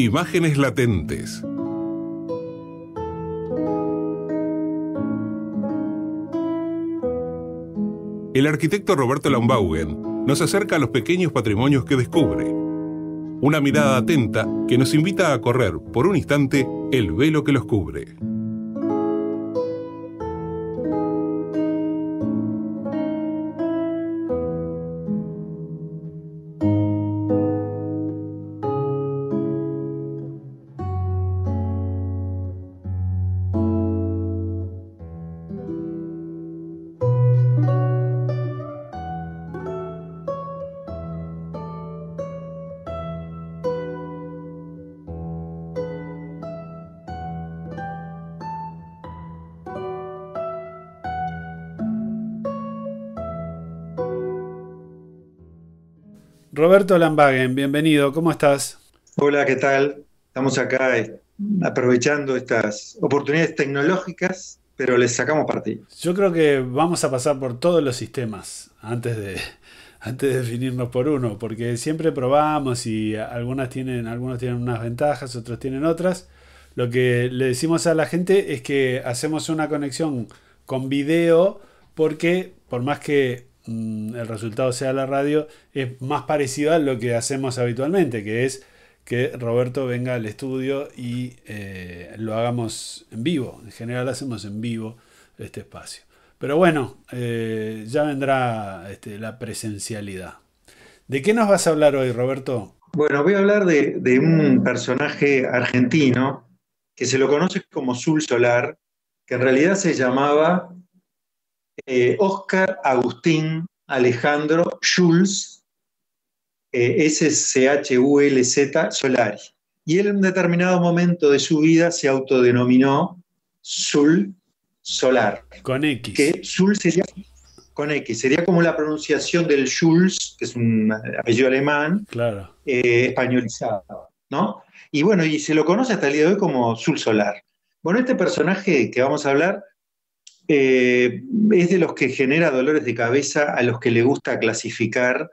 Imágenes latentes. El arquitecto Roberto Lambaugen nos acerca a los pequeños patrimonios que descubre. Una mirada atenta que nos invita a correr por un instante el velo que los cubre. Roberto Lambagen, bienvenido, ¿cómo estás? Hola, ¿qué tal? Estamos acá eh, aprovechando estas oportunidades tecnológicas, pero les sacamos partido. Yo creo que vamos a pasar por todos los sistemas antes de, antes de definirnos por uno, porque siempre probamos y algunas tienen, algunos tienen unas ventajas, otros tienen otras. Lo que le decimos a la gente es que hacemos una conexión con video porque por más que el resultado sea la radio, es más parecido a lo que hacemos habitualmente, que es que Roberto venga al estudio y eh, lo hagamos en vivo. En general hacemos en vivo este espacio. Pero bueno, eh, ya vendrá este, la presencialidad. ¿De qué nos vas a hablar hoy, Roberto? Bueno, voy a hablar de, de un personaje argentino que se lo conoce como Sul Solar, que en realidad se llamaba Oscar eh, Agustín Alejandro Schulz, eh, S-C-H-U-L-Z Solari. Y él en un determinado momento de su vida se autodenominó Sul Solar. Con X. Que Sul sería con X, sería como la pronunciación del Schulz, que es un apellido alemán, claro. Eh, españolizado, ¿no? Y bueno, y se lo conoce hasta el día de hoy como Sul Solar. Bueno, este personaje que vamos a hablar eh, es de los que genera dolores de cabeza a los que le gusta clasificar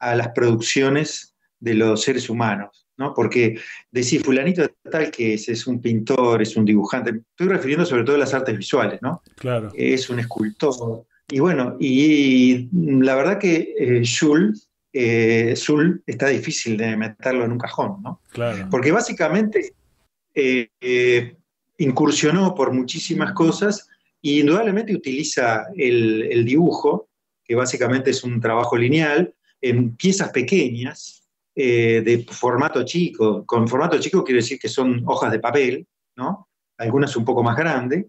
a las producciones de los seres humanos, ¿no? Porque decir, fulanito tal que es, es un pintor, es un dibujante, estoy refiriendo sobre todo a las artes visuales, ¿no? Claro. Es un escultor. Y bueno, y, la verdad que eh, eh está difícil de meterlo en un cajón, ¿no? Claro. Porque básicamente eh, incursionó por muchísimas cosas y indudablemente utiliza el, dibujo, que básicamente es un trabajo lineal, en piezas pequeñas, eh, de formato chico. Con formato chico quiere decir que son hojas de papel, ¿no? algunas un poco más grandes.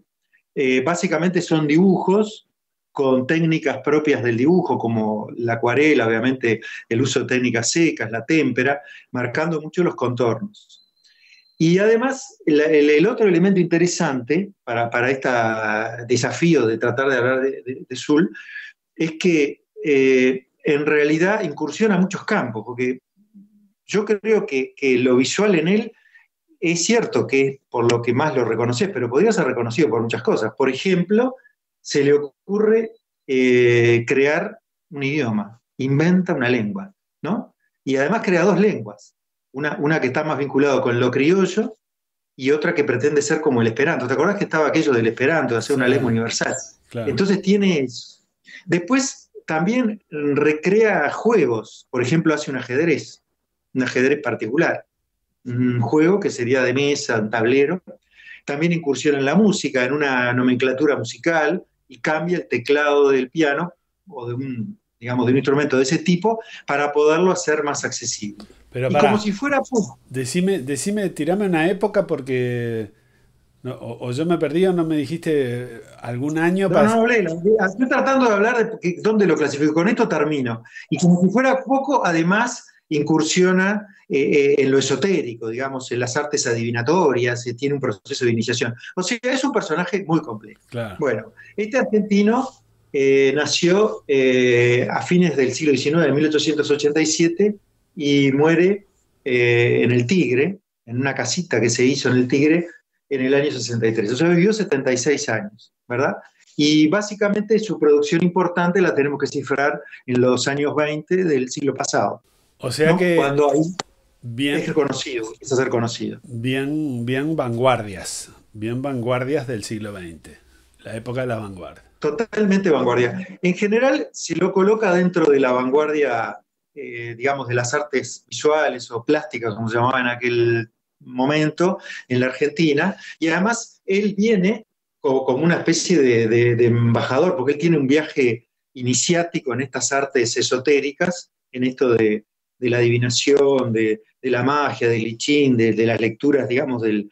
Eh, básicamente son dibujos con técnicas propias del dibujo, como la acuarela, obviamente el uso de técnicas secas, la témpera, marcando mucho los contornos. Y además, el, otro elemento interesante para, este desafío de tratar de hablar de, de, Zul es que eh, en realidad incursiona muchos campos, porque yo creo que, lo visual en él es cierto que es por lo que más lo reconoces, pero podría ser reconocido por muchas cosas. Por ejemplo, se le ocurre eh, crear un idioma, inventa una lengua, ¿no? Y además crea dos lenguas una, que está más vinculado con lo criollo y otra que pretende ser como el esperanto. ¿Te acordás que estaba aquello del esperanto, de hacer una lengua universal? Entonces tiene eso. Después también recrea juegos, por ejemplo, hace un ajedrez, un ajedrez particular, un juego que sería de mesa, un tablero. También incursiona en la música, en una nomenclatura musical, y cambia el teclado del piano o de un, digamos, de un instrumento de ese tipo para poderlo hacer más accesible. Pero como si fuera Decime, decime, tirame una época porque. o, yo me perdí o no me dijiste algún año. No, no hablé. Estoy tratando de hablar de dónde lo clasifico. Con esto termino. Y como si fuera poco, además incursiona eh, eh, en lo esotérico, digamos, en las artes adivinatorias, eh, tiene un proceso de iniciación. O sea, es un personaje muy complejo. Bueno, este argentino nació a fines del siglo XIX, en 1887 y muere eh, en el Tigre, en una casita que se hizo en el Tigre en el año 63. O sea, vivió 76 años, ¿verdad? Y básicamente su producción importante la tenemos que cifrar en los años 20 del siglo pasado. O sea que... Cuando ahí bien, es reconocido, es a ser conocido. Bien, bien vanguardias, bien vanguardias del siglo XX, la época de la vanguardia. Totalmente vanguardia. En general se lo coloca dentro de la vanguardia, eh, digamos, de las artes visuales o plásticas, como se llamaba en aquel momento en la Argentina, y además él viene como, una especie de, embajador, porque él tiene un viaje iniciático en estas artes esotéricas, en esto de, la adivinación, de, la magia, del lichín, de, las lecturas, digamos, del,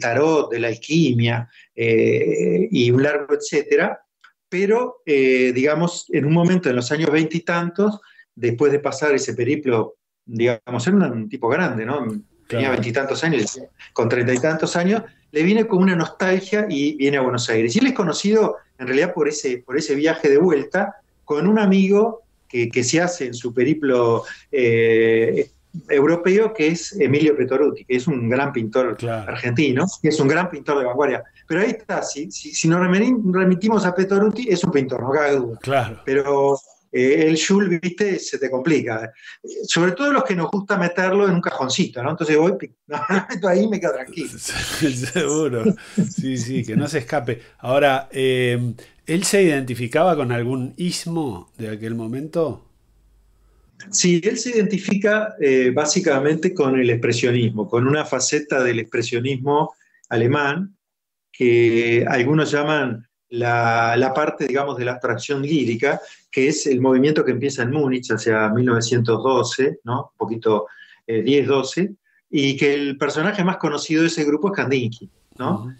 tarot, de la alquimia eh, y un largo etcétera. Pero, eh, digamos, en un momento en los años veintitantos, después de pasar ese periplo, digamos, era un tipo grande, ¿no? Tenía veintitantos años, con treinta y tantos años, le viene con una nostalgia y viene a Buenos Aires. Y él es conocido en realidad por ese, por ese viaje de vuelta con un amigo que, se hace en su periplo eh, europeo, que es Emilio Petoruti, que es un gran pintor argentino, que es un gran pintor de vanguardia. Pero ahí está, si, si, nos remitimos a Petoruti, es un pintor, no cabe duda. Claro. Pero eh, el Jules, viste, se te complica. Sobre todo los que nos gusta meterlo en un cajoncito, ¿no? Entonces voy, no, ahí y me quedo tranquilo. Seguro. Sí, sí, que no se escape. Ahora, eh, ¿él se identificaba con algún ismo de aquel momento? Sí, él se identifica eh, básicamente con el expresionismo, con una faceta del expresionismo alemán que algunos llaman la, parte, digamos, de la abstracción lírica, que es el movimiento que empieza en Múnich hacia 1912, ¿no? Un poquito 10-12, eh, y que el personaje más conocido de ese grupo es Kandinsky, ¿no?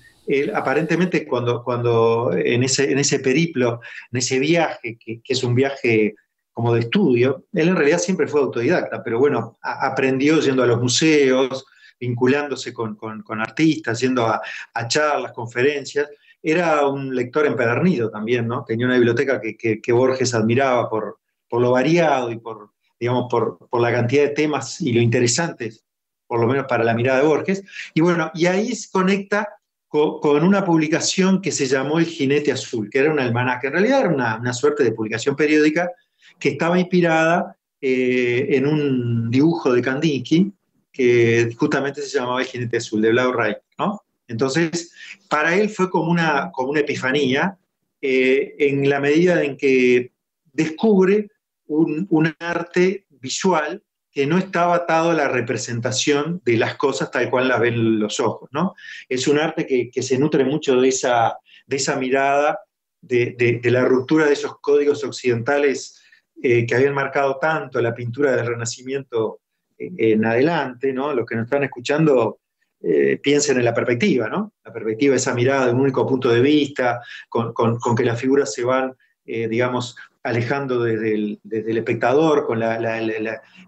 aparentemente cuando, cuando en, ese, en ese periplo, en ese viaje, que, es un viaje como de estudio, él en realidad siempre fue autodidacta, pero bueno, aprendió yendo a los museos, vinculándose con, artistas, yendo a, a charlas, conferencias, era un lector empedernido también, ¿no? Tenía una biblioteca que, Borges admiraba por, por, lo variado y por, digamos, por, la cantidad de temas y lo interesantes, por lo menos para la mirada de Borges. Y bueno, y ahí se conecta con, una publicación que se llamó El Jinete Azul, que era un almanaque, en realidad era una, suerte de publicación periódica que estaba inspirada eh, en un dibujo de Kandinsky, que justamente se llamaba El Jinete Azul, de Blau Reich, ¿no? Entonces, para él fue como una, como una epifanía eh, en la medida en que descubre un, arte visual que no estaba atado a la representación de las cosas tal cual las ven los ojos. ¿no? Es un arte que, se nutre mucho de esa, de esa mirada, de, la ruptura de esos códigos occidentales eh, que habían marcado tanto la pintura del Renacimiento eh, en adelante. ¿no? Los que nos están escuchando eh, piensen en la perspectiva, ¿no? La perspectiva, esa mirada de un único punto de vista, con, que las figuras se van, digamos, alejando desde el, espectador, con la,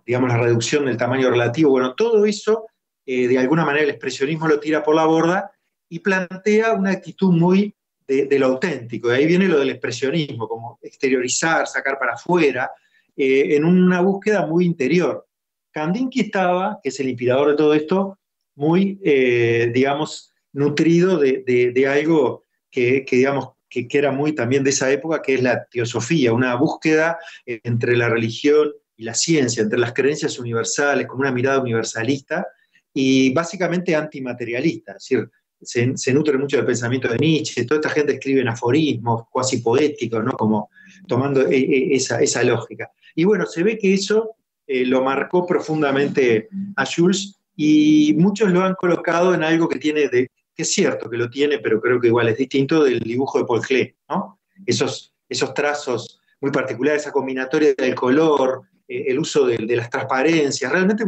reducción del tamaño relativo. Bueno, todo eso, de alguna manera, el expresionismo lo tira por la borda y plantea una actitud muy de, lo auténtico. De ahí viene lo del expresionismo, como exteriorizar, sacar para afuera, en una búsqueda muy interior. Kandinsky estaba, que es el inspirador de todo esto, muy, eh, digamos, nutrido de, algo que, digamos, que, era muy también de esa época, que es la teosofía, una búsqueda entre la religión y la ciencia, entre las creencias universales, como una mirada universalista y básicamente antimaterialista, es decir, se, nutre mucho del pensamiento de Nietzsche, toda esta gente escribe en aforismos cuasi poéticos, ¿no? como tomando e, e, esa, lógica. Y bueno, se ve que eso eh, lo marcó profundamente a Jules y muchos lo han colocado en algo que tiene, de, que es cierto que lo tiene, pero creo que igual es distinto del dibujo de Paul Klee, ¿no? Esos, esos trazos muy particulares, esa combinatoria del color, eh, el uso de, las transparencias, realmente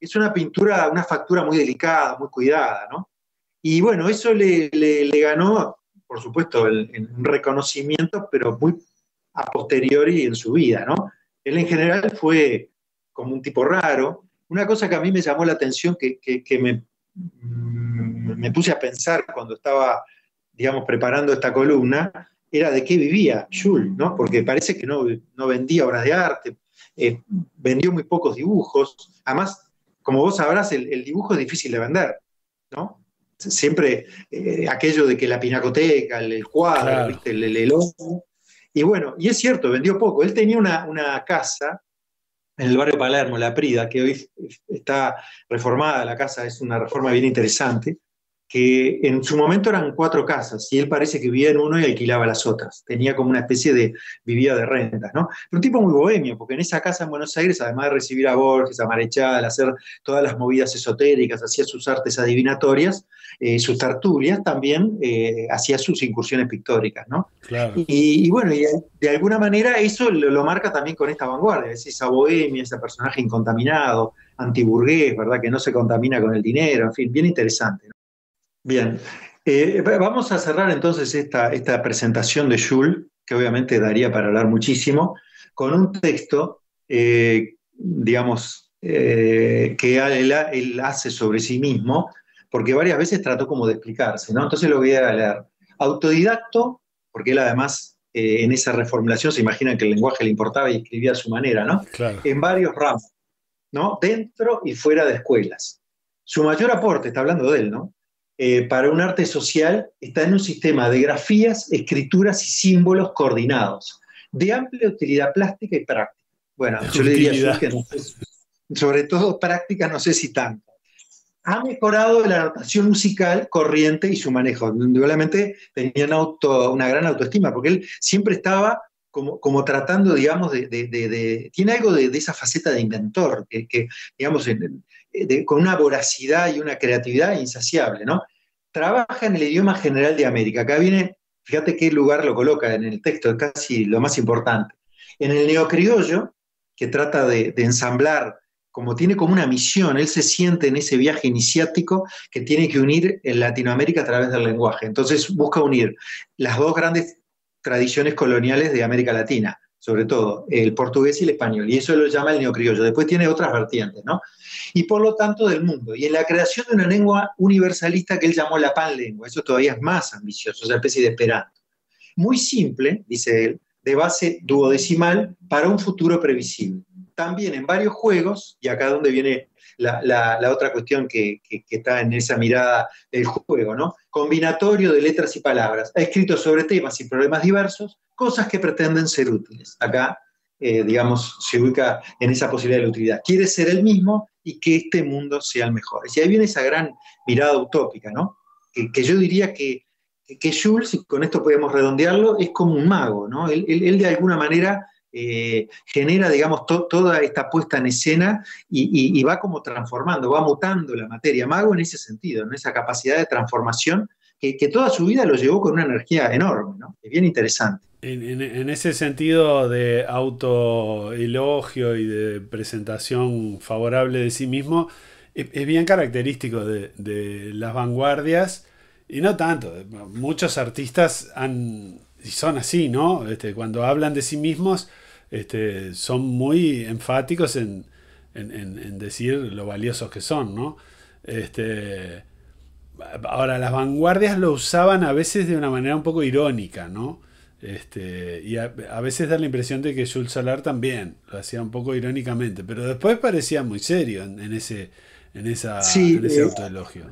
es una pintura, una factura muy delicada, muy cuidada, ¿no? Y bueno, eso le, ganó, por supuesto, un reconocimiento, pero muy a posteriori en su vida, ¿no? Él en general fue como un tipo raro, una cosa que a mí me llamó la atención, que, me, mm, me, puse a pensar cuando estaba, digamos, preparando esta columna, era de qué vivía Jules, ¿no? Porque parece que no, vendía obras de arte, eh, vendió muy pocos dibujos. Además, como vos sabrás, el, dibujo es difícil de vender, ¿no? Siempre eh, aquello de que la pinacoteca, el, cuadro, El, el, Y bueno, y es cierto, vendió poco. Él tenía una, una casa en el barrio Palermo, La Prida, que hoy está reformada, la casa es una reforma bien interesante, que en su momento eran cuatro casas y él parece que vivía en uno y alquilaba las otras. Tenía como una especie de vivía de rentas, ¿no? Pero un tipo muy bohemio, porque en esa casa en Buenos Aires, además de recibir a Borges, a Marechal, hacer todas las movidas esotéricas, hacía sus artes adivinatorias, eh, sus tertulias, también eh, hacía sus incursiones pictóricas, ¿no? Claro. Y, bueno, y de alguna manera eso lo, marca también con esta vanguardia, es esa bohemia, ese personaje incontaminado, antiburgués, ¿verdad? Que no se contamina con el dinero, en fin, bien interesante. ¿no? Bien, eh, vamos a cerrar entonces esta, esta presentación de Jules, que obviamente daría para hablar muchísimo, con un texto, eh, digamos, eh, que él, hace sobre sí mismo, porque varias veces trató como de explicarse, ¿no? Entonces lo voy a leer. Autodidacto, porque él además en esa reformulación se imagina que el lenguaje le importaba y escribía a su manera, ¿no? En varios ramos, ¿no? Dentro y fuera de escuelas. Su mayor aporte, está hablando de él, ¿no? Eh, para un arte social está en un sistema de grafías, escrituras y símbolos coordinados, de amplia utilidad plástica y práctica. Bueno, yo le diría que sobre todo práctica, no sé si tanto. Ha mejorado la notación musical corriente y su manejo. Indudablemente tenía una, gran autoestima, porque él siempre estaba como, tratando, digamos, de, Tiene algo de, esa faceta de inventor, que, digamos, con una voracidad y una creatividad insaciable, ¿no? Trabaja en el idioma general de América. Acá viene, fíjate qué lugar lo coloca en el texto, es casi lo más importante. En el neocriollo, que trata de, ensamblar, como tiene como una misión, él se siente en ese viaje iniciático que tiene que unir en Latinoamérica a través del lenguaje. Entonces busca unir las dos grandes tradiciones coloniales de América Latina, sobre todo el portugués y el español, y eso lo llama el neocriollo. Después tiene otras vertientes, ¿no? Y por lo tanto del mundo. Y en la creación de una lengua universalista que él llamó la panlengua, eso todavía es más ambicioso, es una especie de esperanto. Muy simple, dice él, de base duodecimal para un futuro previsible. También en varios juegos, y acá donde viene la, otra cuestión que, está en esa mirada del juego, ¿no? Combinatorio de letras y palabras. Ha escrito sobre temas y problemas diversos, cosas que pretenden ser útiles. Acá, eh, digamos, se ubica en esa posibilidad de utilidad. Quiere ser el mismo y que este mundo sea el mejor. Y ahí viene esa gran mirada utópica, ¿no? Que, yo diría que, que Jules, y con esto podemos redondearlo, es como un mago, ¿no? él, él de alguna manera eh, genera, digamos, toda esta puesta en escena y, va como transformando, va mutando la materia. Mago en ese sentido, en esa capacidad de transformación que, toda su vida lo llevó con una energía enorme, ¿no? Es bien interesante. En, ese sentido de autoelogio y de presentación favorable de sí mismo, es, bien característico de, las vanguardias, y no tanto, muchos artistas han, y son así, ¿no? Este, cuando hablan de sí mismos, este, son muy enfáticos en, decir lo valiosos que son, ¿no? Este, ahora, las vanguardias lo usaban a veces de una manera un poco irónica, ¿no? Este, y a, veces da la impresión de que Jules Solar también lo hacía un poco irónicamente, pero después parecía muy serio en, ese, en, esa, ese eh, autoelogio.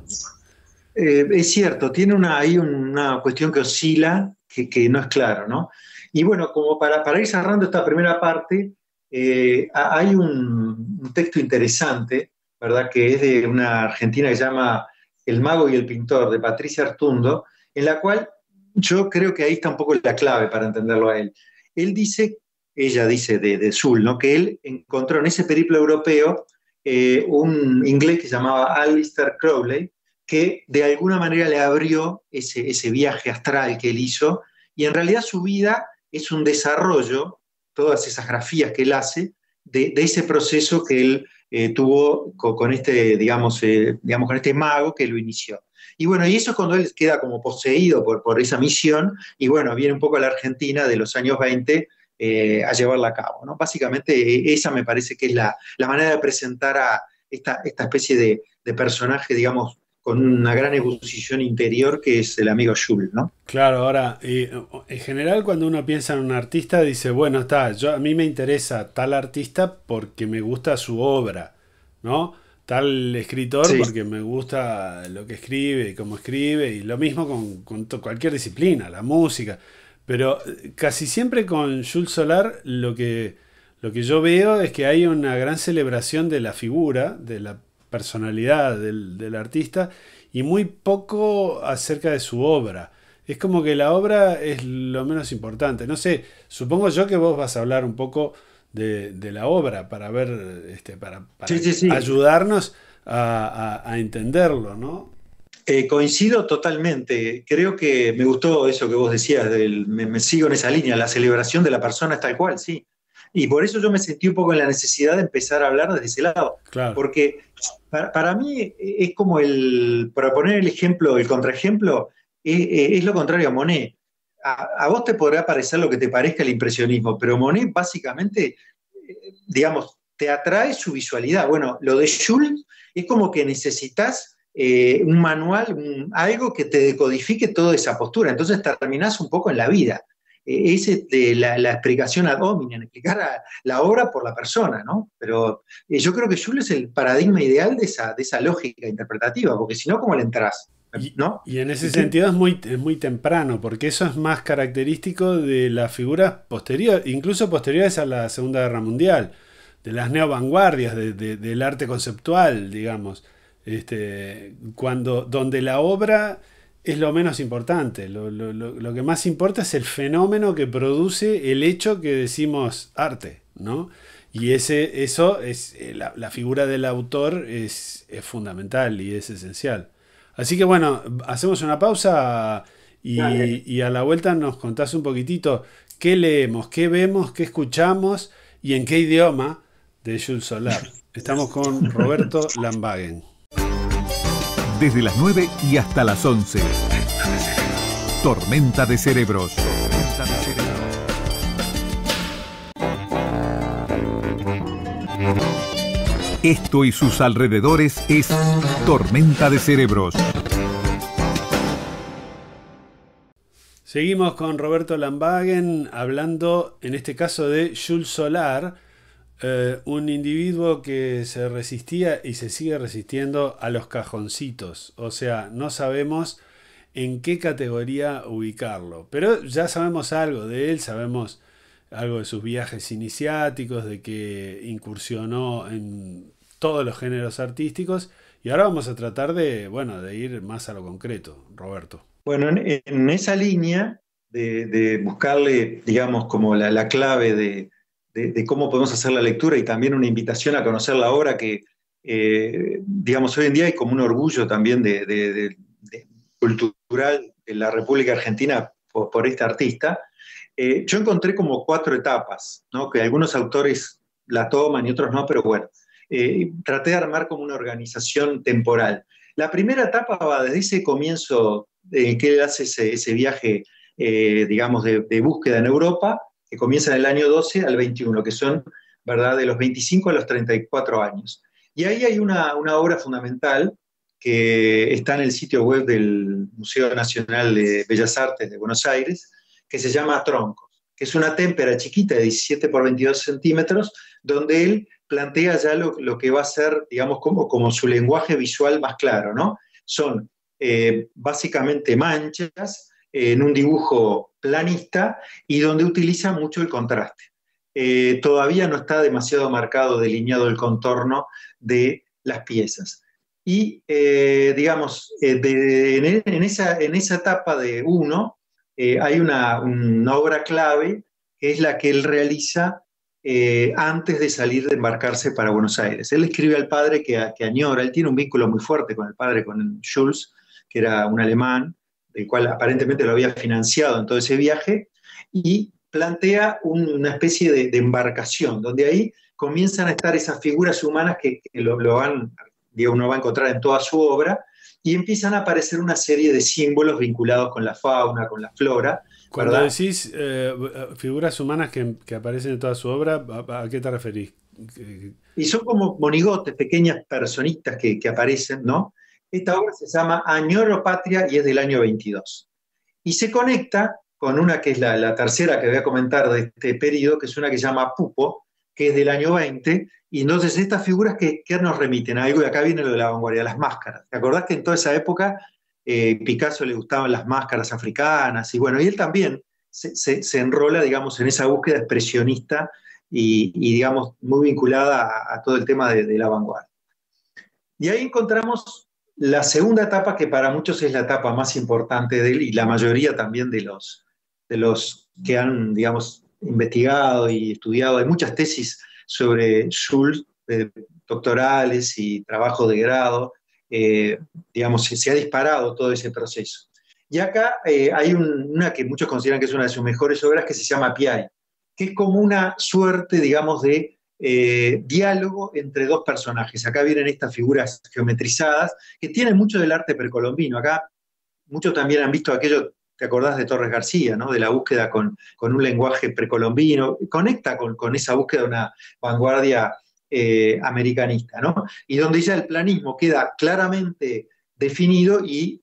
Eh, es cierto, tiene una, ahí una cuestión que oscila, que, que no es claro, ¿no? Y bueno, como para, para ir cerrando esta primera parte, eh, hay un, texto interesante, ¿verdad? Que es de una argentina que se llama El mago y el pintor, de Patricia Artundo, en la cual yo creo que ahí está un poco la clave para entenderlo a él. Él dice, ella dice de, de Zul, ¿no? Que él encontró en ese periplo europeo eh, un inglés que se llamaba Alistair Crowley, que de alguna manera le abrió ese, ese viaje astral que él hizo, y en realidad su vida es un desarrollo, todas esas grafías que él hace, de, ese proceso que él eh, tuvo con, este, digamos, eh, digamos, con este mago que lo inició. Y bueno, y eso es cuando él queda como poseído por, por esa misión, y bueno, viene un poco a la Argentina de los años 20 eh, a llevarla a cabo. ¿no? Básicamente esa me parece que es la, manera de presentar a esta, esta especie de, de personaje, digamos, con una gran ebullición interior que es el amigo Jules, ¿no? Claro, ahora, en general cuando uno piensa en un artista dice, bueno, está, yo, a mí me interesa tal artista porque me gusta su obra, ¿no? Tal escritor porque me gusta lo que escribe y cómo escribe, y lo mismo con, con cualquier disciplina, la música. Pero eh, casi siempre con Jules Solar lo que, lo que yo veo es que hay una gran celebración de la figura, de la personalidad del, artista y muy poco acerca de su obra. Es como que la obra es lo menos importante. No sé, supongo yo que vos vas a hablar un poco de, la obra para ver, este, para, ayudarnos a, entenderlo, ¿no? Eh, coincido totalmente. Creo que me gustó eso que vos decías, del, me, sigo en esa línea, la celebración de la persona es tal cual, sí. Y por eso yo me sentí un poco en la necesidad de empezar a hablar desde ese lado. Porque para, mí es como el, para poner el ejemplo, el contraejemplo, es, lo contrario a Monet. A, vos te podrá parecer lo que te parezca el impresionismo, pero Monet básicamente, digamos, te atrae su visualidad. Bueno, lo de Jules es como que necesitas eh, un manual, algo que te decodifique toda esa postura. Entonces terminás un poco en la vida. Es este, la, explicación ad hominem, explicar la obra por la persona, ¿no? Pero eh, yo creo que Jules es el paradigma ideal de esa, de esa lógica interpretativa, porque si no, ¿cómo le entras? ¿No? Y, en ese sentido es muy, muy temprano, porque eso es más característico de las figuras posteriores, incluso posteriores a la Segunda Guerra Mundial, de las neovanguardias, de, del arte conceptual, digamos, este, cuando, donde la obra es lo menos importante. Lo, que más importa es el fenómeno que produce el hecho que decimos arte, ¿no? Y ese, eso es, eh, la, figura del autor es, fundamental y es esencial. Así que bueno, hacemos una pausa y, y, a la vuelta nos contás un poquitito qué leemos, qué vemos, qué escuchamos y en qué idioma de Jules Solar. Estamos con Roberto Lambagen desde las 9 y hasta las 11. Tormenta de cerebros. Esto y sus alrededores es Tormenta de cerebros. Seguimos con Roberto Lambagen hablando en este caso de Jules Solar eh, un individuo que se resistía y se sigue resistiendo a los cajoncitos. O sea, no sabemos en qué categoría ubicarlo. Pero ya sabemos algo de él, sabemos algo de sus viajes iniciáticos, de que incursionó en todos los géneros artísticos. Y ahora vamos a tratar de, bueno, de ir más a lo concreto, Roberto. Bueno, en, esa línea de, buscarle, digamos, como la clave de, de, cómo podemos hacer la lectura y también una invitación a conocer la obra que, eh, digamos, hoy en día hay como un orgullo también de, cultural de la República Argentina por, este artista. Eh, yo encontré como cuatro etapas, ¿no? que algunos autores la toman y otros no, pero bueno, eh, traté de armar como una organización temporal. La primera etapa va desde ese comienzo en que él hace ese, viaje, digamos, de, búsqueda en Europa, que comienzan el año 12 al 21, que son, ¿verdad?, de los 25 a los 34 años. Y ahí hay una, obra fundamental que está en el sitio web del Museo Nacional de Bellas Artes de Buenos Aires, que se llama Troncos, que es una témpera chiquita de 17 por 22 centímetros, donde él plantea ya lo, que va a ser, digamos, como, como su lenguaje visual más claro, ¿no? Son eh, básicamente manchas en un dibujo planista y donde utiliza mucho el contraste. Eh, todavía no está demasiado marcado, delineado el contorno de las piezas. Y, eh, digamos, eh, en, esa, en, esa, etapa de uno, hay una, obra clave que es la que él realiza antes de salir de embarcarse para Buenos Aires. Él escribe al padre que, que añora, él tiene un vínculo muy fuerte con el padre, con Jules, que era un alemán, el cual aparentemente lo había financiado en todo ese viaje, y plantea una especie de, embarcación, donde ahí comienzan a estar esas figuras humanas que, lo, van, uno va a encontrar en toda su obra, y empiezan a aparecer una serie de símbolos vinculados con la fauna, con la flora. Cuando decís eh, figuras humanas que, aparecen en toda su obra, ¿a, qué te referís? Y son como monigotes, pequeñas personitas que, que aparecen, ¿no? Esta obra se llama Añoro Patria y es del año 22. Y se conecta con una que es la, tercera que voy a comentar de este periodo, que es una que se llama Pupo, que es del año 20. Y entonces estas figuras que, nos remiten a algo, y acá viene lo de la vanguardia, las máscaras. ¿Te acordás que en toda esa época eh, Picasso le gustaban las máscaras africanas? Y bueno, y él también se, enrola, digamos, en esa búsqueda expresionista y, digamos, muy vinculada a, todo el tema de, la vanguardia. Y ahí encontramos la segunda etapa, que para muchos es la etapa más importante de él, y la mayoría también de los, de los que han, digamos, investigado y estudiado. Hay muchas tesis sobre Schulz, doctorales y trabajo de grado. Eh, digamos, se, ha disparado todo ese proceso. Y acá eh, hay una que muchos consideran que es una de sus mejores obras que se llama Piai, que es como una suerte, digamos, de eh, diálogo entre dos personajes. Acá vienen estas figuras geometrizadas que tienen mucho del arte precolombino. Acá muchos también han visto aquello, te acordás de Torres García, ¿no? de la búsqueda con, un lenguaje precolombino, conecta con, con, esa búsqueda de una vanguardia eh, americanista, ¿no? Y donde ya el planismo queda claramente definido y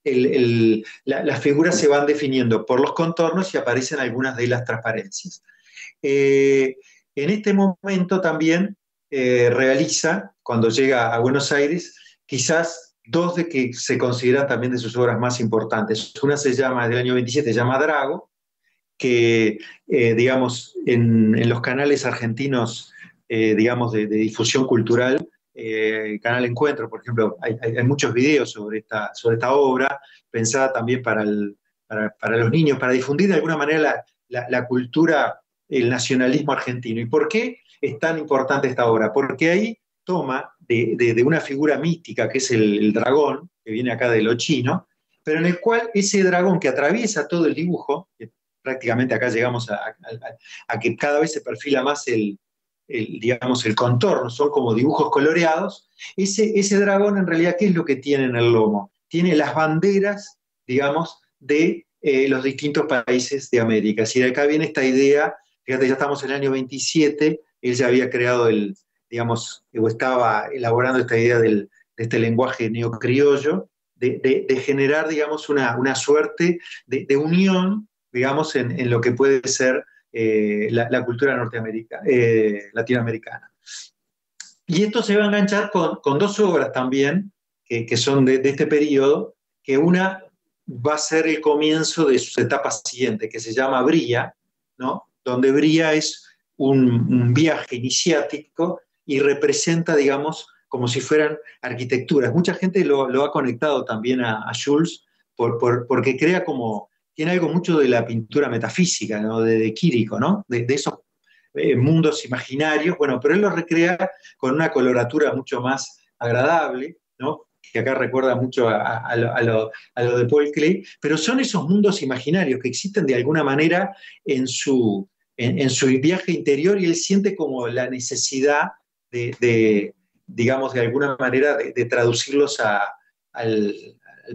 las figuras se van definiendo por los contornos y aparecen algunas de las transparencias. Eh, en este momento también eh, realiza, cuando llega a Buenos Aires, quizás dos de que se consideran también de sus obras más importantes. Una se llama, del año 27, se llama Drago, que, eh, digamos, en, los canales argentinos, digamos, de, difusión cultural, Canal Encuentro, por ejemplo, hay, muchos videos sobre esta, sobre esta obra, pensada también para, para, los niños, para difundir de alguna manera la, la cultura el nacionalismo argentino. ¿Y por qué es tan importante esta obra? Porque ahí toma de, una figura mística que es el, dragón, que viene acá de lo chino, pero en el cual ese dragón que atraviesa todo el dibujo, que prácticamente acá llegamos a, que cada vez se perfila más el, digamos, el contorno, son como dibujos coloreados, ese, ese dragón en realidad, ¿qué es lo que tiene en el lomo? Tiene las banderas, digamos, de eh, los distintos países de América. Si de acá viene esta idea Fíjate, ya estamos en el año 27, él ya había creado el, digamos, o estaba elaborando esta idea del, de este lenguaje neocriollo, de, generar, digamos, una, una suerte de, unión, digamos, en, lo que puede ser eh, la, cultura norteamericana, eh, latinoamericana. Y esto se va a enganchar con, dos obras también, que, son de, este periodo, que una va a ser el comienzo de sus etapas siguientes, que se llama Brilla, ¿no? Donde Bría es un, viaje iniciático y representa, digamos, como si fueran arquitecturas. Mucha gente lo, ha conectado también a, Jules porque crea como, tiene algo mucho de la pintura metafísica, ¿no? de, de Quirico, ¿no? de, esos eh, mundos imaginarios, bueno, pero él lo recrea con una coloratura mucho más agradable, ¿no? que acá recuerda mucho a, lo, de Paul Klee, pero son esos mundos imaginarios que existen de alguna manera en su, en, su viaje interior y él siente como la necesidad de, digamos, de alguna manera de, traducirlos al,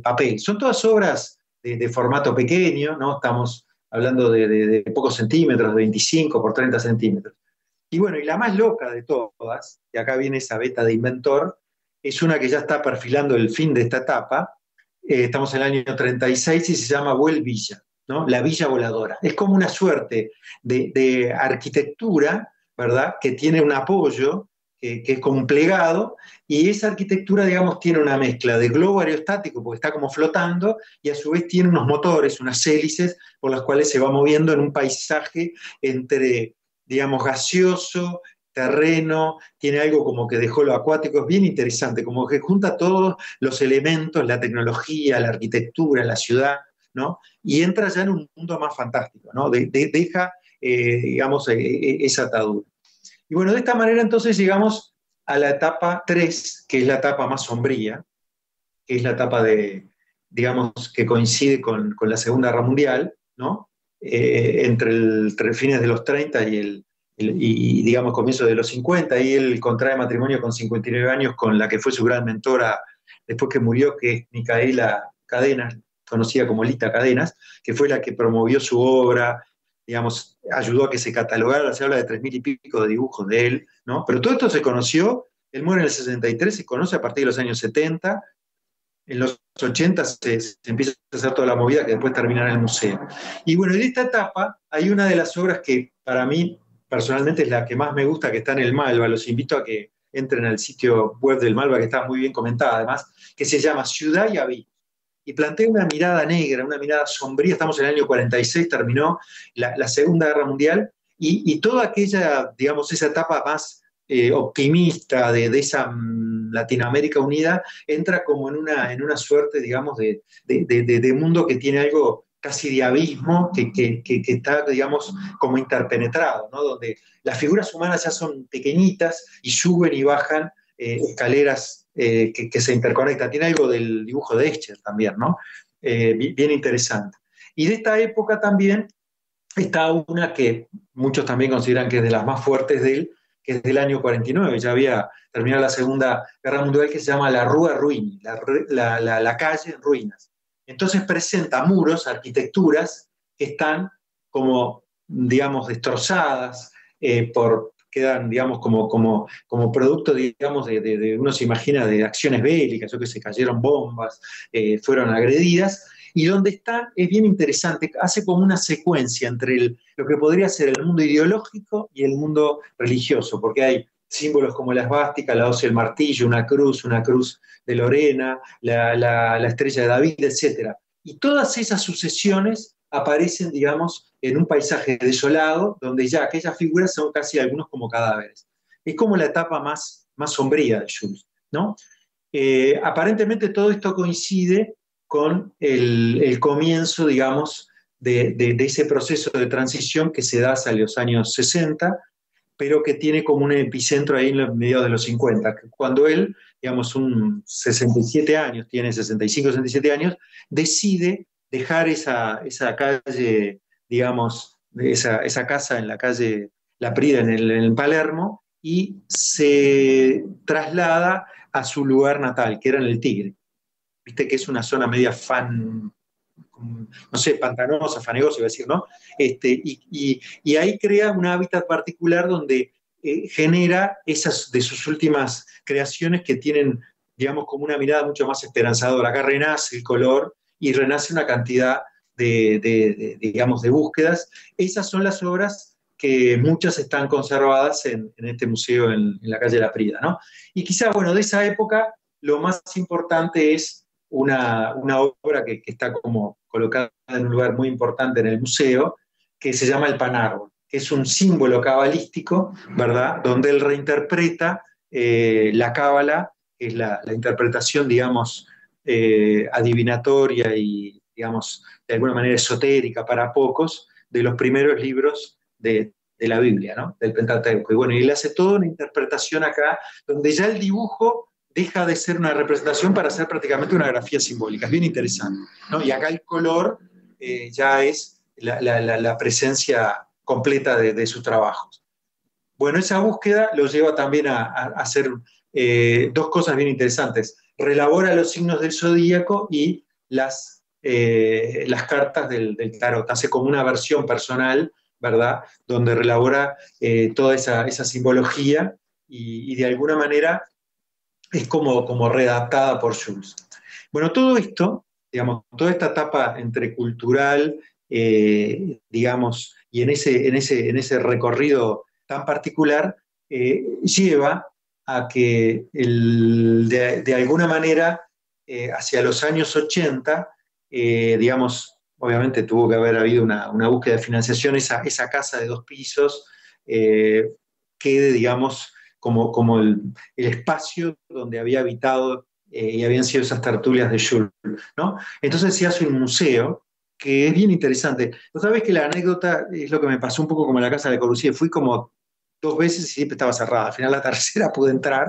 papel. Son todas obras de, formato pequeño, ¿no? Estamos hablando de, pocos centímetros, de 25 por 30 centímetros. Y bueno, y la más loca de todas, y acá viene esa beta de inventor, es una que ya está perfilando el fin de esta etapa. Eh, estamos en el año 36 y se llama Vuel Villa la villa voladora. Es como una suerte de, arquitectura, ¿verdad?, que tiene un apoyo, que es como un plegado, y esa arquitectura, digamos, tiene una mezcla de globo aerostático, porque está como flotando, y a su vez tiene unos motores, unas hélices, por las cuales se va moviendo en un paisaje entre, digamos, gaseoso, terreno, tiene algo como que dejó lo acuático, es bien interesante, como que junta todos los elementos, la tecnología, la arquitectura, la ciudad, y entra ya en un mundo más fantástico, ¿no? deja, eh, digamos, eh, eh, esa atadura. Y bueno, de esta manera entonces llegamos a la etapa 3, que es la etapa más sombría, que es la etapa de, digamos, que coincide con, la Segunda Guerra Mundial, ¿no? entre, fines de los 30 y el, y, digamos, comienzo de los 50, y él contrae matrimonio con 59 años con la que fue su gran mentora después que murió, que es Micaela Cadenas, conocida como Lita Cadenas, que fue la que promovió su obra, digamos, ayudó a que se catalogara, se habla de tres mil y pico de dibujos de él, ¿no? Pero todo esto se conoció, él muere en el 63, se conoce a partir de los años 70, en los 80 se, empieza a hacer toda la movida que después termina en el museo. Y bueno, en esta etapa hay una de las obras que para mí personalmente es la que más me gusta, que está en el Malva, los invito a que entren al sitio web del Malva, que está muy bien comentada además, que se llama Ciudad y Aví y plantea una mirada negra, una mirada sombría. Estamos en el año 46, terminó la, Segunda Guerra Mundial, Y, toda aquella, digamos, esa etapa más eh, optimista de, esa mm, Latinoamérica unida entra como en una, en una suerte, digamos, de, de mundo que tiene algo casi de abismo que, que, que, está, digamos, como interpenetrado, ¿no? donde las figuras humanas ya son pequeñitas y suben y bajan eh, escaleras eh, que, se interconectan. Tiene algo del dibujo de Escher también, ¿no? Eh, bien interesante. Y de esta época también está una que muchos también consideran que es de las más fuertes de él, que es del año 49, ya había terminado la Segunda Guerra Mundial, que se llama La Rua Ruini, la calle en ruinas. Entonces presenta muros, arquitecturas que están como, digamos, destrozadas, eh, por, quedan, digamos, como, como, como producto, digamos, de, uno se imagina de acciones bélicas, o que se cayeron bombas, eh, fueron agredidas, y donde están es bien interesante, hace como una secuencia entre lo que podría ser el mundo ideológico y el mundo religioso, porque hay símbolos como la esvástica, la hoz y el martillo, una cruz, una cruz de Lorena, la, estrella de David, etc. Y todas esas sucesiones aparecen, digamos, en un paisaje desolado, donde ya aquellas figuras son casi algunos como cadáveres. Es como la etapa más, más sombría de Jules, ¿no? Eh, aparentemente todo esto coincide con el, comienzo, digamos, de, de, ese proceso de transición que se da hacia los años 60, pero que tiene como un epicentro ahí en los mediados de los 50, cuando él, digamos, un 67 años, tiene 65, 67 años, decide dejar esa, esa calle, digamos, esa, esa, casa en la calle La Prida, en el, Palermo, y se traslada a su lugar natal, que era en el Tigre. Viste que es una zona media fan, no sé, pantanosa, fanegosa, iba a decir, ¿no? Este, y, ahí crea un hábitat particular donde eh, genera esas de sus últimas creaciones que tienen, digamos, como una mirada mucho más esperanzadora. Acá renace el color y renace una cantidad de, digamos, de búsquedas. Esas son las obras que muchas están conservadas en, este museo en, la calle La Prida, ¿no? Y quizá, bueno, de esa época lo más importante es una, obra que, está como colocada en un lugar muy importante en el museo, que se llama el panárbol, es un símbolo cabalístico, ¿verdad? Donde él reinterpreta eh, la cábala, que es la, interpretación, digamos, eh, adivinatoria y, digamos, de alguna manera esotérica para pocos, de los primeros libros de, la Biblia, ¿no? Del Pentateuco. Y bueno, y él hace toda una interpretación acá, donde ya el dibujo deja de ser una representación para ser prácticamente una grafía simbólica. Es bien interesante. ¿no? Y acá el color eh, ya es la, presencia completa de, sus trabajos. Bueno, esa búsqueda lo lleva también a, hacer eh, dos cosas bien interesantes. Relabora los signos del zodíaco y las, eh, las cartas del, tarot. Hace como una versión personal, ¿verdad? Donde relabora toda esa, simbología y, de alguna manera es como, como redactada por Jules. Bueno, todo esto, digamos, toda esta etapa entre cultural, eh, digamos, y en ese, en, ese, en ese recorrido tan particular, eh, lleva a que de, alguna manera, eh, hacia los años 80, digamos, obviamente tuvo que haber habido una, búsqueda de financiación, esa, esa, casa de dos pisos quede, digamos, como, como el, espacio donde había habitado eh, y habían sido esas tertulias de Jules. ¿no? Entonces se hace un museo que es bien interesante. Vos sabés que la anécdota es lo que me pasó un poco como la casa de Corbusier. Fui como dos veces y siempre estaba cerrada. Al final la tercera pude entrar.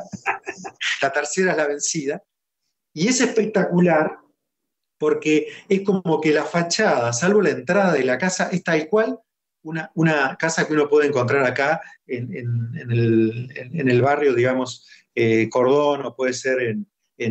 la tercera es la vencida. Y es espectacular porque es como que la fachada, salvo la entrada de la casa, es tal cual una, casa que uno puede encontrar acá en, el, barrio, digamos, eh, Cordón o puede ser en,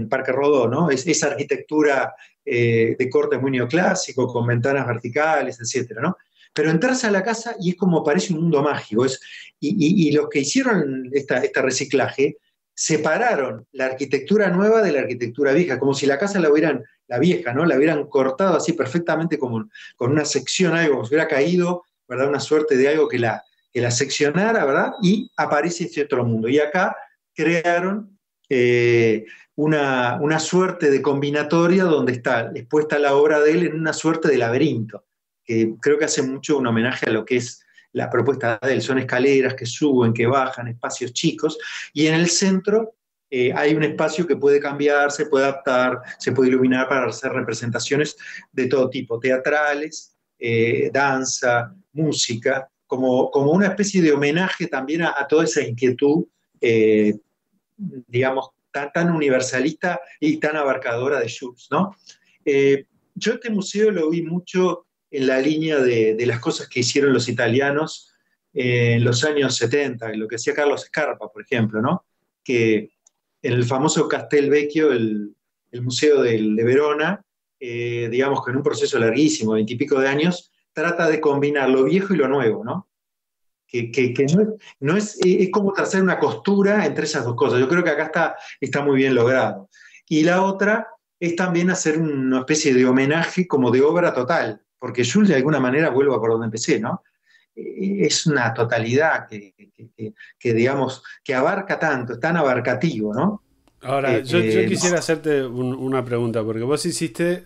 Parque Rodó, ¿no? Es, esa arquitectura eh, de corte muy neoclásico, con ventanas verticales, etcétera, ¿no? Pero entrarse a la casa y es como parece un mundo mágico. Es, y, los que hicieron este reciclaje separaron la arquitectura nueva de la arquitectura vieja, como si la casa la hubieran, la vieja, ¿no? La hubieran cortado así perfectamente como con una sección, algo, como si hubiera caído ¿verdad? Una suerte de algo que la, que la seccionara, ¿verdad? Y aparece este otro mundo. Y acá crearon eh, una, suerte de combinatoria donde está expuesta la obra de él en una suerte de laberinto, que creo que hace mucho un homenaje a lo que es la propuesta de él. Son escaleras que suben, que bajan, espacios chicos, y en el centro eh, hay un espacio que puede cambiar, se puede adaptar, se puede iluminar para hacer representaciones de todo tipo, teatrales, eh, danza, música, como, como, una especie de homenaje también a, toda esa inquietud, eh, digamos, tan, tan, universalista y tan abarcadora de Jules, ¿no? yo este museo lo vi mucho en la línea de, las cosas que hicieron los italianos en los años 70, lo que hacía Carlos Scarpa, por ejemplo, ¿no? Que en el famoso Castel Vecchio, el, Museo de, Verona, eh, digamos que en un proceso larguísimo, veintipico de años, trata de combinar lo viejo y lo nuevo, ¿no? Que, no, es, es, como hacer una costura entre esas dos cosas. Yo creo que acá está, está muy bien logrado. Y la otra es también hacer una especie de homenaje como de obra total, porque Jules de alguna manera, vuelvo a por donde empecé, ¿no? Eh, es una totalidad que, digamos, que abarca tanto, es tan abarcativo, ¿no? Ahora, eh, yo, eh, quisiera hacerte una pregunta, porque vos hiciste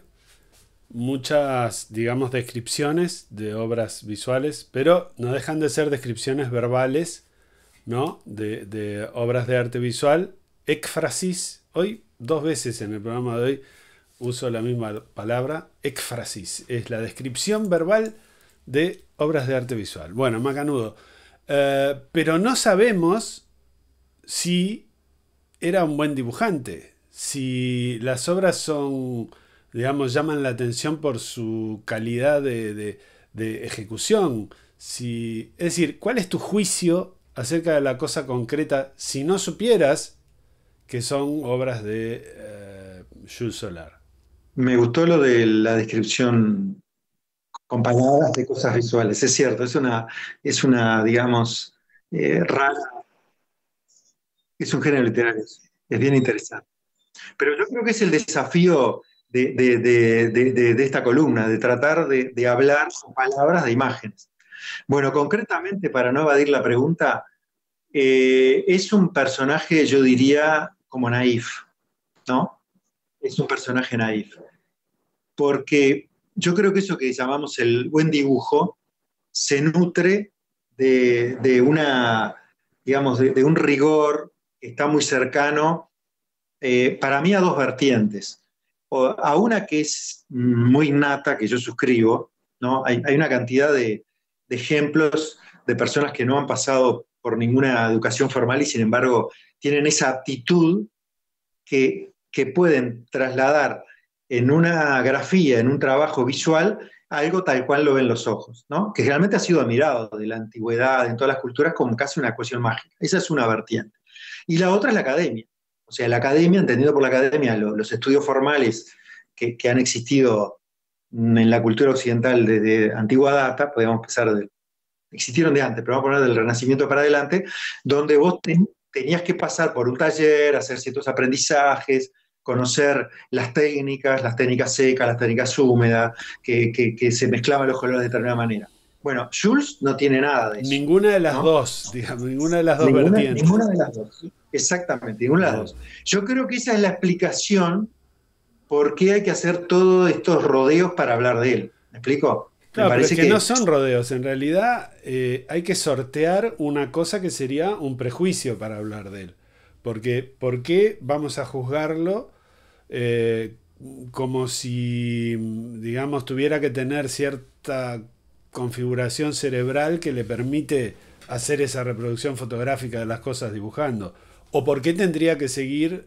muchas, digamos, descripciones de obras visuales, pero no dejan de ser descripciones verbales, ¿no? De, de obras de arte visual. Éxfrasis, hoy, dos veces en el programa de hoy, uso la misma palabra, éxfrasis, es la descripción verbal de obras de arte visual. Bueno, macanudo. Eh, pero no sabemos si era un buen dibujante, si las obras son, digamos, llaman la atención por su calidad de, ejecución. Si, es decir, ¿cuál es tu juicio acerca de la cosa concreta si no supieras que son obras de eh, Jules Solar? Me gustó lo de la descripción con palabras de cosas visuales. Es cierto, es una, es una digamos, eh, rara. Es un género literario, es bien interesante. Pero yo creo que es el desafío de, esta columna, de tratar de, hablar con palabras de imágenes. Bueno, concretamente, para no evadir la pregunta, eh, es un personaje, yo diría, como naif, ¿no? Es un personaje naif. Porque yo creo que eso que llamamos el buen dibujo se nutre de, una, digamos, de, un rigor que está muy cercano, eh, para mí, a dos vertientes. a una que es muy nata, que yo suscribo, ¿no? Hay, una cantidad de, ejemplos de personas que no han pasado por ninguna educación formal y sin embargo tienen esa aptitud que, que pueden trasladar en una grafía, en un trabajo visual, algo tal cual lo ven los ojos, ¿no? que realmente ha sido admirado de la antigüedad, en todas las culturas, como casi una cuestión mágica. Esa es una vertiente. Y la otra es la academia. O sea, la academia, entendido por la academia, los estudios formales que, han existido en la cultura occidental desde antigua data, podemos empezar de, existieron de antes, pero vamos a poner del Renacimiento para adelante, donde vos tenías que pasar por un taller, hacer ciertos aprendizajes, conocer las técnicas, las técnicas secas, las técnicas húmedas, que, se mezclaban los colores de determinada manera. Bueno, Jules no tiene nada de eso. Ninguna de las dos, digamos, ninguna de las dos vertientes. Ninguna de las dos, exactamente, ninguna de las dos. Yo creo que esa es la explicación por qué hay que hacer todos estos rodeos para hablar de él. ¿Me explico? Claro, parece que, no son rodeos, en realidad eh, hay que sortear una cosa que sería un prejuicio para hablar de él. Porque, ¿por qué vamos a juzgarlo eh, como si, digamos, tuviera que tener cierta configuración cerebral que le permite hacer esa reproducción fotográfica de las cosas dibujando? ¿O por qué tendría que seguir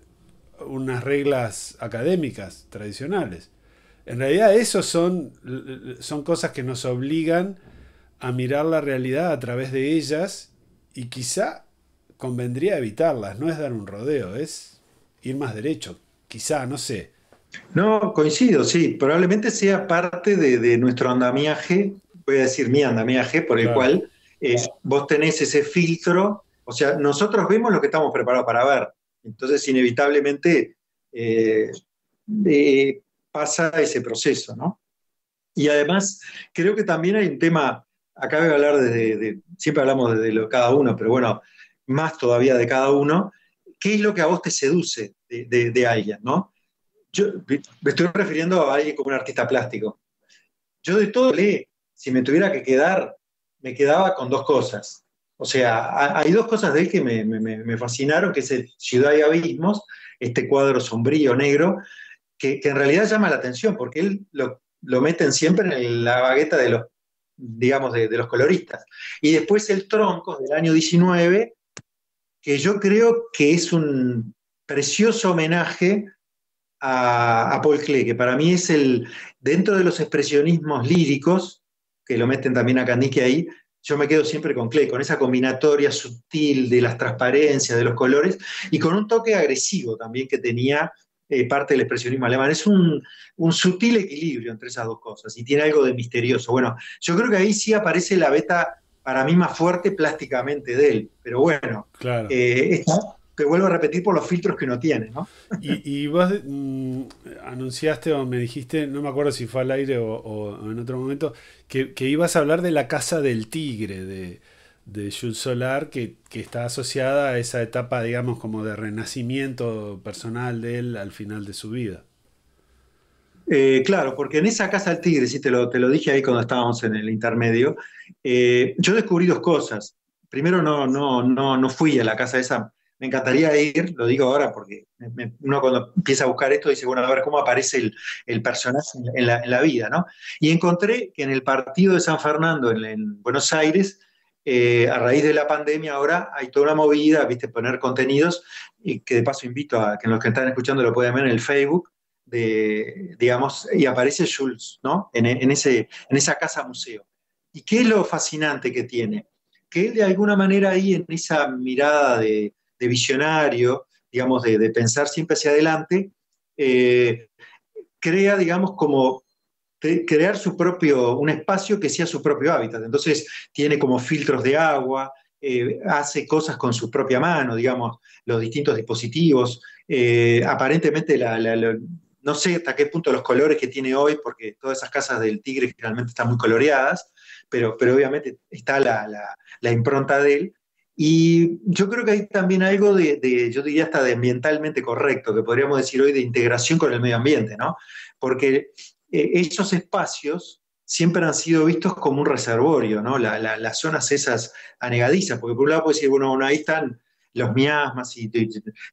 unas reglas académicas tradicionales? En realidad, eso son, son cosas que nos obligan a mirar la realidad a través de ellas y quizá convendría evitarlas, no es dar un rodeo, es ir más derecho, quizá, no sé. No, coincido, sí, probablemente sea parte de, nuestro andamiaje, voy a decir mi andamiaje, por el cual eh, vos tenés ese filtro, o sea, nosotros vemos lo que estamos preparados para ver, entonces inevitablemente eh, eh, pasa ese proceso, ¿no? Y además, creo que también hay un tema, acá voy a hablar de, siempre hablamos de, lo cada uno, pero bueno, más todavía de cada uno, ¿qué es lo que a vos te seduce de, alguien? ¿no? Yo me estoy refiriendo a alguien como un artista plástico. Yo de todo le, si me tuviera que quedar, me quedaba con dos cosas. O sea, hay dos cosas de él que me, fascinaron, que es el Ciudad y Abismos, este cuadro sombrío, negro, que, en realidad llama la atención, porque él lo, meten siempre en la bagueta de los, digamos, de, los coloristas. Y después el Tronco del año 19, que yo creo que es un precioso homenaje a, a Paul Klee, que para mí es el, dentro de los expresionismos líricos, que lo meten también a Kandinsky ahí, yo me quedo siempre con Klee, con esa combinatoria sutil de las transparencias, de los colores, y con un toque agresivo también que tenía eh, parte del expresionismo alemán. Es un, sutil equilibrio entre esas dos cosas y tiene algo de misterioso. Bueno, yo creo que ahí sí aparece la beta para mí más fuerte plásticamente de él, pero bueno, claro. Eh, te vuelvo a repetir por los filtros que uno tiene, ¿no? Y, vos mm, anunciaste o me dijiste, no me acuerdo si fue al aire o, en otro momento, que, ibas a hablar de la Casa del Tigre de, de Jules Solar, que, está asociada a esa etapa, digamos, como de renacimiento personal de él al final de su vida. Eh, claro, porque en esa Casa del Tigre, sí te lo, te lo dije ahí cuando estábamos en el intermedio, eh, yo descubrí dos cosas. Primero, no, no, no, no fui a la casa esa me encantaría ir, lo digo ahora porque uno cuando empieza a buscar esto dice, bueno, a ver cómo aparece el, personaje en la, vida, ¿no? Y encontré que en el partido de San Fernando, en, Buenos Aires, eh, a raíz de la pandemia ahora hay toda una movida, viste, poner contenidos, y que de paso invito a que los que están escuchando lo puedan ver en el Facebook, de, digamos, y aparece Schulz, ¿no? En, ese, en esa casa museo. ¿Y qué es lo fascinante que tiene? Que él de alguna manera ahí en esa mirada de, de visionario, digamos, de, pensar siempre hacia adelante, eh, crea, digamos, como crear su propio, un espacio que sea su propio hábitat. Entonces tiene como filtros de agua, eh, hace cosas con su propia mano, digamos, los distintos dispositivos. Eh, aparentemente, no sé hasta qué punto los colores que tiene hoy, porque todas esas casas del tigre generalmente están muy coloreadas, pero, pero obviamente está la, la impronta de él. Y yo creo que hay también algo de, yo diría hasta de ambientalmente correcto, que podríamos decir hoy de integración con el medio ambiente, ¿no? Porque eh, esos espacios siempre han sido vistos como un reservorio, ¿no? las zonas esas anegadizas, porque por un lado puede decir, bueno, ahí están los miasmas y,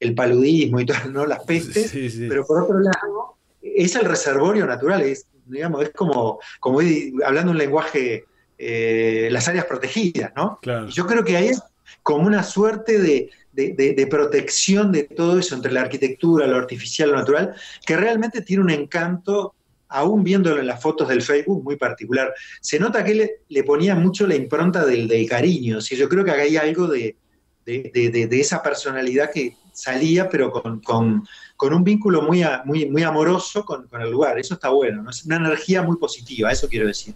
el paludismo y todas ¿no? las pestes, pero por otro lado es el reservorio natural, es, digamos, es como, como hablando un lenguaje, eh, las áreas protegidas, ¿no? yo creo que ahí es como una suerte de, protección de todo eso entre la arquitectura, lo artificial, lo natural, que realmente tiene un encanto, aún viéndolo en las fotos del Facebook, muy particular. Se nota que le, le ponía mucho la impronta del, cariño, ¿sí? yo creo que hay algo de, esa personalidad que salía, pero con, un vínculo muy, muy, muy amoroso con, el lugar. Eso está bueno, ¿no? es una energía muy positiva, eso quiero decir.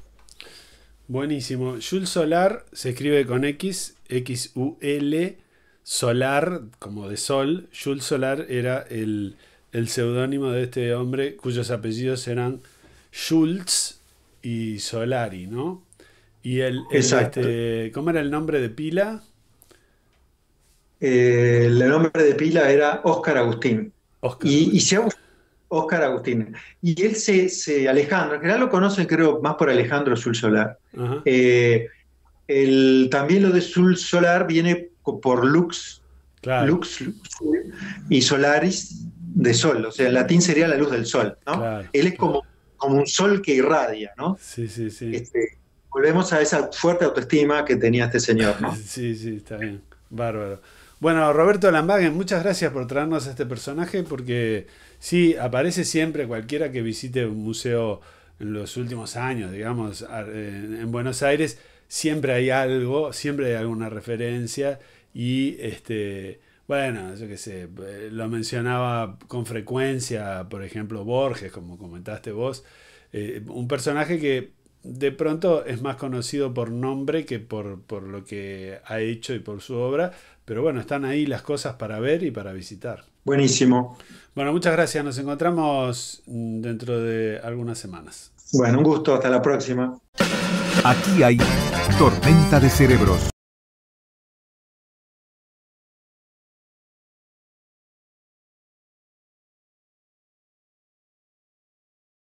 Buenísimo. Jules Solar se escribe con X, X-U-L, Solar, como de sol. Jules Solar era el, seudónimo de este hombre cuyos apellidos eran Schultz y Solari, ¿no? Y el, este, ¿cómo era el nombre de pila? Eh, el nombre de pila era Oscar Agustín. Y, y se, Oscar Agustín. Y él se, Alejandro, en general lo conocen creo más por Alejandro Sul Solar. Eh, también lo de Sul Solar viene por Lux, Lux, y Solaris de sol, o sea, en latín sería la luz del sol, ¿no? él es como, como un sol que irradia, ¿no? Sí, sí, sí. Este, volvemos a esa fuerte autoestima que tenía este señor, ¿no? Sí, sí, está bien. Bárbaro. Bueno, Roberto Lambagen, muchas gracias por traernos a este personaje porque Sí, aparece siempre cualquiera que visite un museo en los últimos años, digamos, en Buenos Aires, siempre hay algo, siempre hay alguna referencia y este bueno, yo qué sé, lo mencionaba con frecuencia, por ejemplo, Borges, como comentaste vos, eh, un personaje que de pronto es más conocido por nombre que por, por lo que ha hecho y por su obra, pero bueno, están ahí las cosas para ver y para visitar. Buenísimo. Bueno, muchas gracias. Nos encontramos dentro de algunas semanas. Bueno, un gusto. Hasta la próxima. Aquí hay Tormenta de Cerebros.